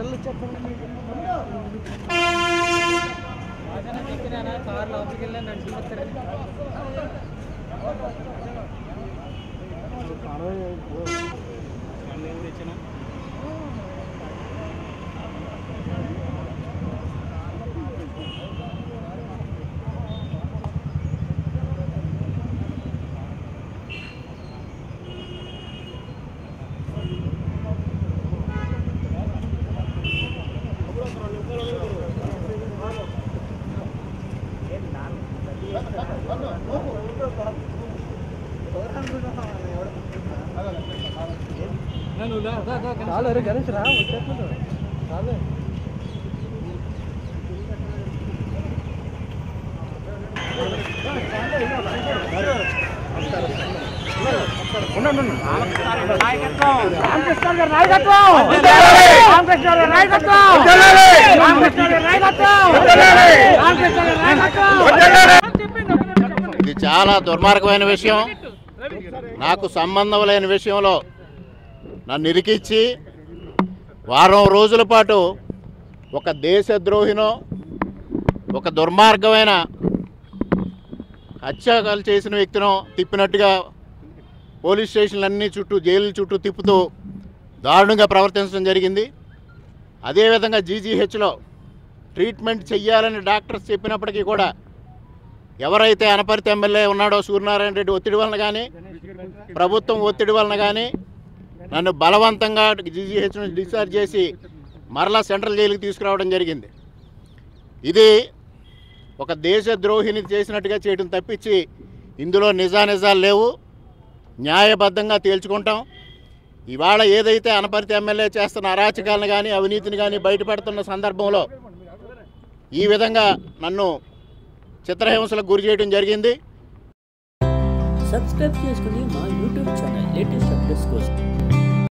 అసలు చెప్పండి కార్ లోపలికి వెళ్ళి నడుచుకుంటారు చాలు అరే గణేష్ రా వచ్చేస్తున్నాడు చాలు రామకృష్ణ గారి నాయకత్వం రామకృష్ణ గారి నాయకత్వం ఇది చాలా దుర్మార్గమైన విషయం. నాకు సంబంధం లేని విషయంలో నన్ను ఇరికిచ్చి వారం రోజుల పాటు ఒక దేశద్రోహినో ఒక దుర్మార్గమైన హత్యాలు చేసిన వ్యక్తినో తిప్పినట్టుగా పోలీస్ స్టేషన్లన్నీ చుట్టూ జైలు చుట్టూ తిప్పుతూ దారుణంగా ప్రవర్తించడం జరిగింది. అదేవిధంగా జీజీహెచ్లో ట్రీట్మెంట్ చెయ్యాలని డాక్టర్స్ చెప్పినప్పటికీ కూడా ఎవరైతే అనపర్తి ఎమ్మెల్యే ఉన్నాడో సూర్యనారాయణ రెడ్డి ఒత్తిడి వలన కానీ ప్రభుత్వం ఒత్తిడి వలన కానీ నన్ను బలవంతంగా జీజీహెచ్ నుంచి డిశ్చార్జ్ చేసి మరలా సెంట్రల్ జైలుకి తీసుకురావడం జరిగింది. ఇది ఒక దేశద్రోహిని చేసినట్టుగా చేయడం తప్పించి ఇందులో నిజానిజాలు లేవు. న్యాయబద్ధంగా తేల్చుకుంటాం. ఇవాళ ఏదైతే అనపర్తి ఎమ్మెల్యే చేస్తున్న అరాచకాలను కానీ అవినీతిని కానీ బయటపెడుతున్న సందర్భంలో ఈ విధంగా నన్ను చిత్రహింసలకు గురి చేయడం జరిగింది. సబ్స్క్రైబ్ చేసుకుని మా యూట్యూబ్ ఛానల్ లేటెస్ట్ అప్డేట్స్ కోసం